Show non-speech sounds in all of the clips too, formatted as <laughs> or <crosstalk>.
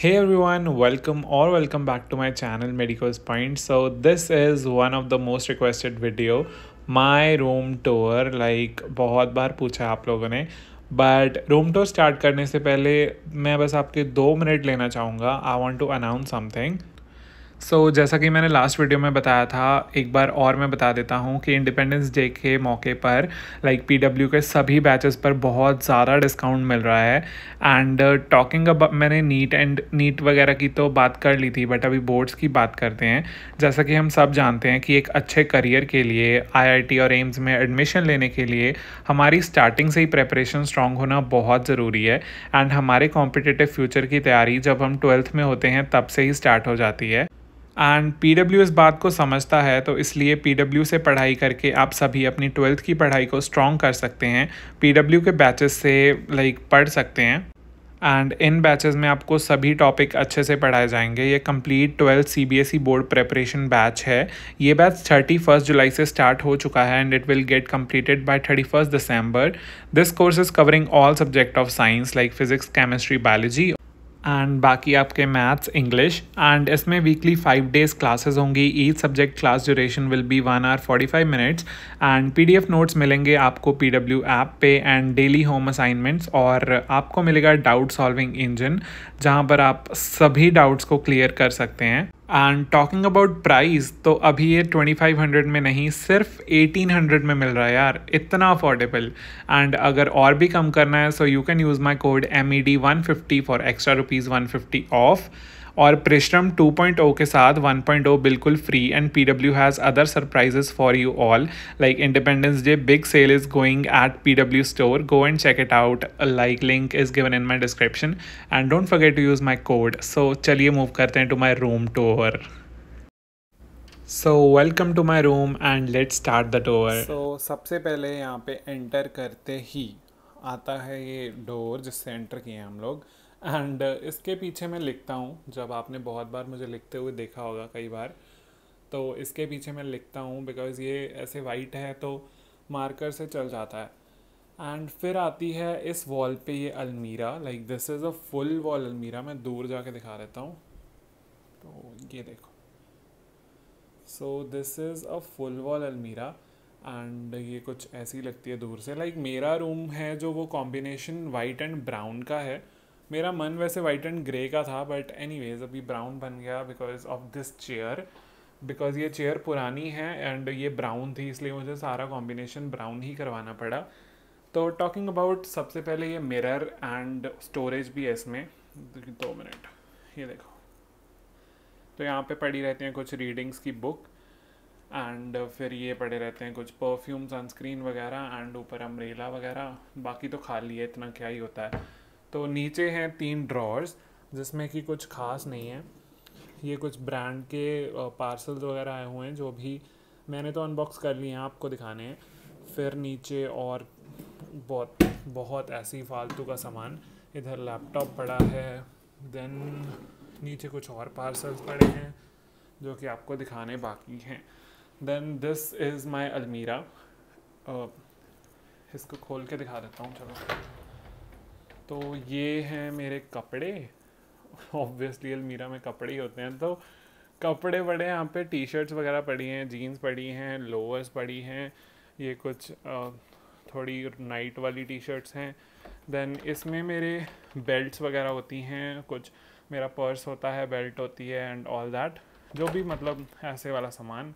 Hey everyone, welcome or welcome back to my channel Medicos Point. So this is one of the most requested video, my room tour. Like बहुत बार पूछा आप लोगों ने but room tour start करने से पहले मैं बस आपके दो मिनट लेना चाहूँगा I want to announce something so so, जैसा कि मैंने लास्ट वीडियो में बताया था एक बार और मैं बता देता हूँ कि इंडिपेंडेंस डे के मौके पर लाइक पीडब्ल्यू के सभी बैचेस पर बहुत ज़्यादा डिस्काउंट मिल रहा है। एंड टॉकिंग अब मैंने नीट एंड नीट वगैरह की तो बात कर ली थी बट अभी बोर्ड्स की बात करते हैं। जैसा कि हम सब जानते हैं कि एक अच्छे करियर के लिए आईआईटी और एम्स में एडमिशन लेने के लिए हमारी स्टार्टिंग से ही प्रेपरेशन स्ट्रॉन्ग होना बहुत ज़रूरी है। एंड हमारे कॉम्पिटिटिव फ्यूचर की तैयारी जब हम ट्वेल्थ में होते हैं तब से ही स्टार्ट हो जाती है। एंड पी डब्ल्यू इस बात को समझता है तो इसलिए पी डब्ल्यू से पढ़ाई करके आप सभी अपनी ट्वेल्थ की पढ़ाई को स्ट्रॉन्ग कर सकते हैं। पी डब्ल्यू के बैचेस से लाइक पढ़ सकते हैं। एंड इन बैचेस में आपको सभी टॉपिक अच्छे से पढ़ाए जाएँगे। ये complete twelfth C B S E board preparation batch है। ये बैच थर्टी फ़र्स्ट जुलाई से स्टार्ट हो चुका है and it will get completed by thirty first December this course is covering all subject of science like physics chemistry biology and बाकी आपके maths English and इसमें weekly five days classes होंगी। Each subject class duration will be one hour forty five minutes and P D F notes मिलेंगे आपको P W app पे and daily home assignments और आपको मिलेगा डाउट सॉल्विंग इंजन जहाँ पर आप सभी डाउट्स को क्लियर कर सकते हैं। एंड टॉकिंग अबाउट प्राइस तो अभी ये ट्वेंटी फाइव हंड्रेड में नहीं, सिर्फ़ एटीन हंड्रेड में मिल रहा है यार। इतना अफोर्डेबल एंड अगर और भी कम करना है so you can use my code M E D one fifty for extra rupees one fifty off और प्रिश्रम 2.0 के साथ 1.0 बिल्कुल free and P W has other surprises for you all like Independence Day big sale is going at P W store go and check it out like link is given in my description and don't forget to use my code so चलिए move करते हैं to my room tour so welcome to my room and let start the door so सबसे पहले यहाँ पे enter करते ही आता है ये डोर जिससे एंटर किए हम लोग। एंड uh, इसके पीछे मैं लिखता हूँ जब आपने बहुत बार मुझे लिखते हुए देखा होगा कई बार तो इसके पीछे मैं लिखता हूँ बिकॉज़ ये ऐसे वाइट है तो मार्कर से चल जाता है। एंड फिर आती है इस वॉल पे ये अलमीरा like this is a full wall अलमीरा मैं दूर जाके दिखा देता हूँ। तो ये देखो। So this is a full wall अलमीरा एंड ये कुछ ऐसी लगती है दूर से। लाइक like, मेरा रूम है जो वो कॉम्बिनेशन वाइट एंड ब्राउन का है मेरा मन वैसे वाइट एंड ग्रे का था बट एनी वेज अभी ब्राउन बन गया because of this chair because ये चेयर पुरानी है एंड ये ब्राउन थी, इसलिए मुझे सारा कॉम्बिनेशन ब्राउन ही करवाना पड़ा। तो टॉकिंग अबाउट सबसे पहले ये मिरर एंड स्टोरेज भी है इसमें। दो मिनट ये देखो। तो यहाँ पे पड़ी रहती हैं कुछ रीडिंग्स की बुक एंड फिर ये पड़े रहते हैं कुछ परफ्यूम सनस्क्रीन वगैरह एंड ऊपर अम्ब्रेला वगैरह। बाकी तो खाली है, इतना क्या ही होता है। तो नीचे हैं तीन ड्रॉर्स जिसमें कि कुछ खास नहीं है। ये कुछ ब्रांड के पार्सल्स वगैरह आए हुए हैं, जो भी मैंने तो अनबॉक्स कर लिए हैं, आपको दिखाने हैं। फिर नीचे और बहुत बहुत ऐसी फालतू का सामान। इधर लैपटॉप पड़ा है देन नीचे कुछ और पार्सल्स पड़े हैं, जो कि आपको दिखाने बाकी हैं। देन दिस इज़ माई अलमीरा इसको खोल के दिखा देता हूँ, चलो। तो ये हैं मेरे कपड़े। ऑब्वियसली अलमीरा में कपड़े ही होते हैं। तो कपड़े पड़े यहाँ पे टी शर्ट्स वगैरह पड़ी हैं जीन्स पड़ी हैं लोअर्स पड़ी हैं, ये कुछ थोड़ी नाइट वाली टी शर्ट्स हैं। देन इसमें मेरे बेल्ट्स वगैरह होती हैं, कुछ मेरा पर्स होता है बेल्ट होती है एंड ऑल दैट जो भी मतलब ऐसे वाला सामान।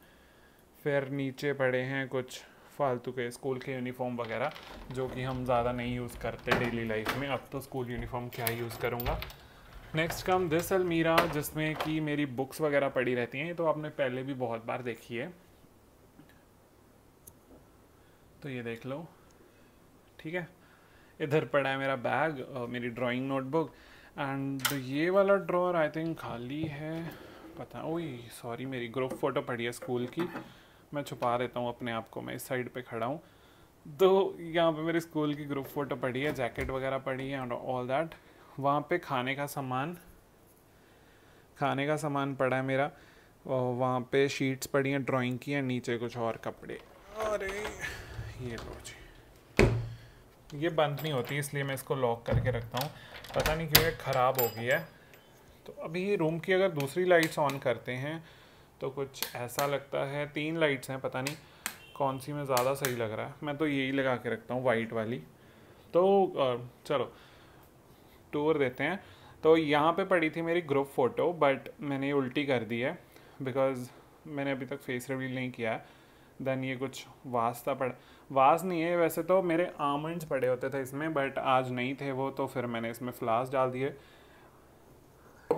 फिर नीचे पड़े हैं कुछ फालतू के स्कूल के यूनिफॉर्म वगैरह, जो कि हम ज़्यादा नहीं यूज़ करते डेली लाइफ में। अब तो स्कूल यूनिफॉर्म क्या यूज़ करूँगा? नेक्स्ट कम दिस अलमीरा जिसमें कि मेरी बुक्स वगैरह पड़ी रहती हैं तो आपने पहले भी बहुत बार देखी है। तो ये देख लो। ठीक है? इधर पड़ा है मेरा बैग मेरी ड्राइंग नोटबुक एंड ये वाला ड्रॉर आई थिंक खाली है। पता ओई सॉरी मेरी ग्रुप फ़ोटो पड़ी है स्कूल की। मैं छुपा देता हूँ अपने आप को, मैं इस साइड पे खड़ा हूँ। तो यहाँ पे मेरे स्कूल की ग्रुप फ़ोटो पड़ी है जैकेट वगैरह पड़ी है एंड ऑल दैट वहाँ पे खाने का सामान, खाने का सामान पड़ा है मेरा। वहाँ पे शीट्स पड़ी हैं ड्राइंग की हैं, नीचे कुछ और कपड़े। अरे, ये लो जी। ये बंद नहीं होती, इसलिए मैं इसको लॉक करके रखता हूँ। पता नहीं क्यों ये ख़राब हो गई है। तो अभी रूम की अगर दूसरी लाइट्स ऑन करते हैं तो कुछ ऐसा लगता है, तीन लाइट्स हैं, पता नहीं कौन सी में ज़्यादा सही लग रहा है। मैं तो यही लगा के रखता हूँ वाइट वाली। तो चलो टूर देते हैं। तो यहाँ पे पड़ी थी मेरी ग्रुप फ़ोटो बट मैंने ये उल्टी कर दी है बिकॉज़ मैंने अभी तक फेस रिवील नहीं किया है। देन ये कुछ वास्ता पड़ा। वास नहीं है, वैसे तो मेरे आमंड्स पड़े होते थे इसमें बट आज नहीं थे वो तो फिर मैंने इसमें फ्लास डाल दिए।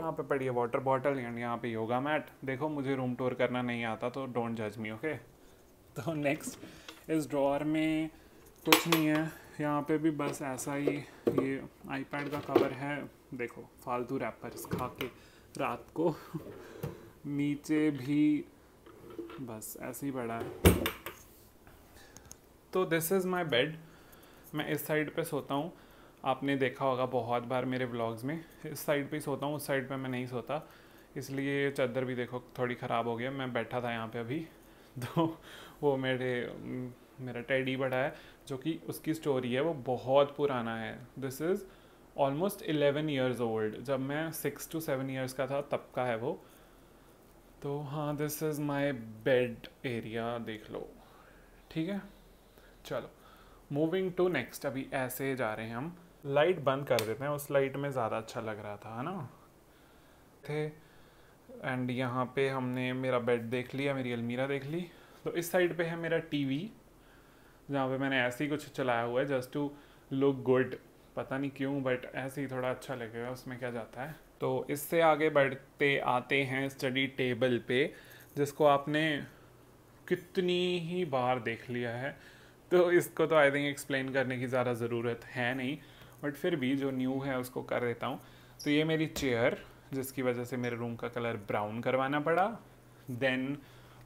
यहाँ पे पड़ी है वाटर बॉटल एंड यहाँ पे योगा मैट देखो, मुझे रूम टूर करना नहीं आता तो डोंट जज मी ओके तो नेक्स्ट इस ड्रॉर में कुछ नहीं है। यहाँ पे भी बस ऐसा ही, ये आईपैड का कवर है। देखो, फालतू रैपर्स खा के रात को। <laughs> नीचे भी बस ऐसे ही पड़ा है। तो दिस इज़ माई बेड मैं इस साइड पे सोता हूँ। आपने देखा होगा बहुत बार मेरे व्लॉग्स में। इस साइड पे ही सोता हूँ, उस साइड पे मैं नहीं सोता। इसलिए चादर भी देखो, थोड़ी ख़राब हो गई मैं बैठा था यहाँ पे अभी। <laughs> तो वो मेरे, मेरा टेडी बड़ा है, जो कि उसकी स्टोरी है, वो बहुत पुराना है। This is almost eleven years old जब मैं सिक्स टू सेवन ईयर्स का था, तब का है वो। तो हाँ this is my bed area देख लो। ठीक है? चलो मूविंग टू नेक्स्ट अभी ऐसे जा रहे हैं हम। लाइट बंद कर देते हैं, उस लाइट में ज़्यादा अच्छा लग रहा था, है ना? थे एंड यहाँ पे हमने मेरा बेड देख लिया, मेरी अलमीरा देख ली। तो इस साइड पे है मेरा टीवी जहाँ पे मैंने ऐसे ही कुछ चलाया हुआ है जस्ट टू लुक गुड पता नहीं क्यों बट ऐसे ही थोड़ा अच्छा लगेगा, उसमें क्या जाता है? तो इससे आगे बढ़ते, आते हैं स्टडी टेबल पे, जिसको आपने कितनी ही बार देख लिया है। तो इसको तो आई थिंक एक्सप्लेन करने की ज़्यादा ज़रूरत है नहीं। बट फिर भी जो न्यू है उसको कर देता हूँ। तो ये मेरी चेयर जिसकी वजह से मेरे रूम का कलर ब्राउन करवाना पड़ा। देन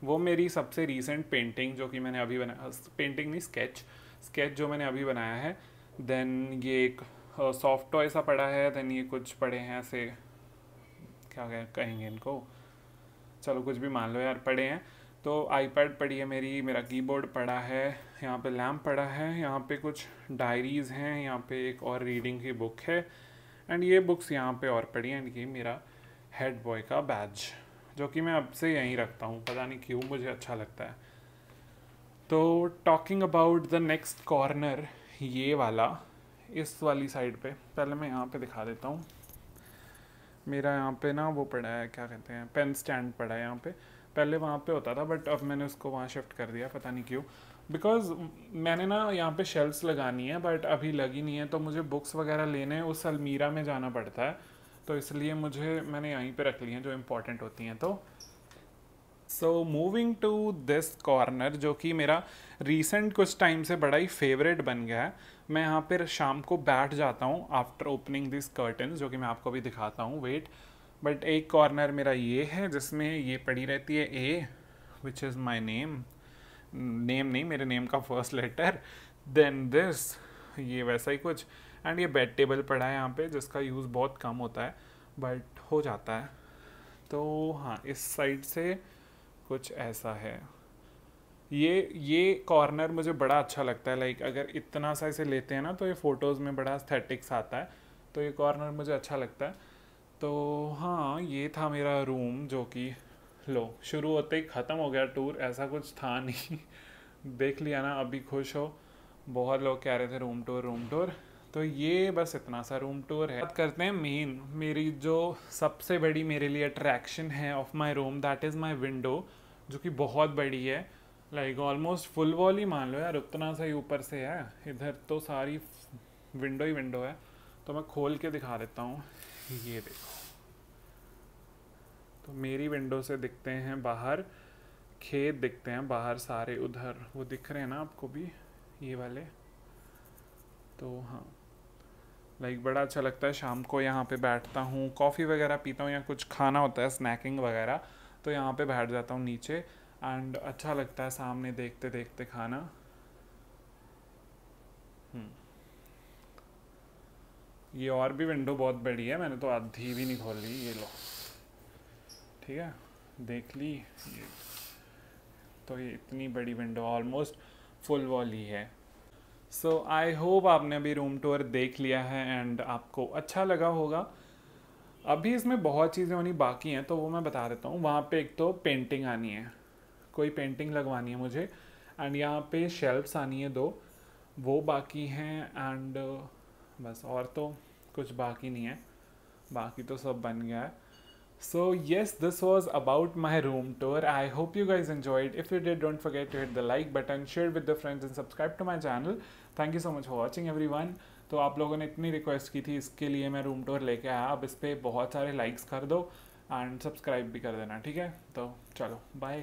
वो मेरी सबसे रीसेंट पेंटिंग जो कि मैंने अभी बनाया पेंटिंग नहीं स्केच स्केच जो मैंने अभी बनाया है। देन ये एक सॉफ्ट टॉय सा पड़ा है। देन ये कुछ पड़े हैं ऐसे, क्या कहेंगे इनको? चलो कुछ भी मान लो यार, पड़े हैं। तो आईपैड पड़ी है मेरी, मेरा कीबोर्ड पड़ा है, यहाँ पे लैम्प पड़ा है, यहाँ पे कुछ डायरीज़ हैं, यहाँ पे एक और रीडिंग की बुक है एंड ये बुक्स यहाँ पे और पड़ी हैं एंड ये मेरा हेड बॉय का बैज जो कि मैं अब से यहीं रखता हूँ, पता नहीं क्यों मुझे अच्छा लगता है। तो talking about the next corner ये वाला, इस वाली साइड पे, पहले मैं यहाँ पे दिखा देता हूँ। मेरा यहाँ पे ना वो पड़ा है, क्या कहते हैं पेन स्टैंड पड़ा है यहाँ पे। पहले वहाँ पे होता था बट अब मैंने उसको वहाँ शिफ्ट कर दिया, पता नहीं क्यों। बिकॉज़ मैंने ना यहाँ पे शेल्फ्स लगानी है बट अभी लगी नहीं है तो मुझे बुक्स वगैरह लेने उस अलमीरा में जाना पड़ता है। तो इसलिए मुझे, मैंने यहीं पे रख ली हैं जो इम्पोर्टेंट होती हैं तो। So moving to this corner जो कि मेरा रिसेंट कुछ टाइम से बड़ा ही फेवरेट बन गया है, मैं यहाँ पर शाम को बैठ जाता हूँ आफ्टर ओपनिंग दिस कर्टन जो कि मैं आपको भी दिखाता हूँ वेट बट एक कॉर्नर मेरा ये है जिसमें ये पड़ी रहती है A which is my name name नहीं, मेरे नेम का फ़र्स्ट लेटर देन दिस ये वैसा ही कुछ. एंड ये बेड टेबल पड़ा है यहाँ पे, जिसका यूज़ बहुत कम होता है बट हो जाता है. तो हाँ इस साइड से कुछ ऐसा है. ये ये कॉर्नर मुझे बड़ा अच्छा लगता है लाइक अगर इतना सा इसे लेते हैं ना तो ये फ़ोटोज़ में बड़ा स्थेटिक्स आता है. तो ये कॉर्नर मुझे अच्छा लगता है. तो हाँ ये था मेरा रूम जो कि लो, शुरू होते ही ख़त्म हो गया टूर ऐसा कुछ था नहीं। <laughs> देख लिया ना, अभी खुश हो। बहुत लोग कह रहे थे रूम टूर रूम टूर तो ये बस इतना सा रूम टूर है। बात करते हैं मेन मेरी जो सबसे बड़ी मेरे लिए अट्रैक्शन है of my room that is my window जो कि बहुत बड़ी है। लाइक ऑलमोस्ट फुल वॉल ही मान लो यार, उतना सा ही ऊपर से है। इधर तो सारी विंडो ही विंडो है। तो मैं खोल के दिखा देता हूँ। ये देखो। तो मेरी विंडो से दिखते हैं बाहर, खेत दिखते हैं बाहर सारे, उधर, वो दिख रहे हैं ना आपको भी, ये वाले? तो हाँ। लाइक बड़ा अच्छा लगता है, शाम को यहाँ पे बैठता हूँ कॉफ़ी वगैरह पीता हूँ या कुछ खाना होता है स्नैकिंग वगैरह तो यहाँ पे बैठ जाता हूँ नीचे एंड अच्छा लगता है सामने देखते देखते खाना। हम्म। ये और भी विंडो बहुत बड़ी है, मैंने तो आधी भी नहीं खोल, ये लो। ठीक है? देख ली, ये। तो ये इतनी बड़ी विंडो ऑलमोस्ट फुल वॉल ही है। सो आई होप आपने अभी रूम टूर देख लिया है एंड आपको अच्छा लगा होगा। अभी इसमें बहुत चीज़ें होनी बाकी हैं तो वो मैं बता देता हूँ। वहाँ पे एक तो पेंटिंग आनी है। कोई पेंटिंग लगवानी है मुझे। एंड यहाँ पे शेल्फ्स आनी है दो। वो बाकी हैं एंड बस और तो कुछ बाकी नहीं है। बाकी तो सब बन गया है। So yes this was about my room tour I hope you guys enjoyed if you did don't forget to hit the like button share with the friends and subscribe to my channel thank you so much for watching everyone तो आप लोगों ने इतनी request की थी, इसके लिए मैं रूम टूर लेके आया। अब इस पर बहुत सारे लाइक्स कर दो एंड सब्सक्राइब भी कर देना, ठीक है? तो चलो बाय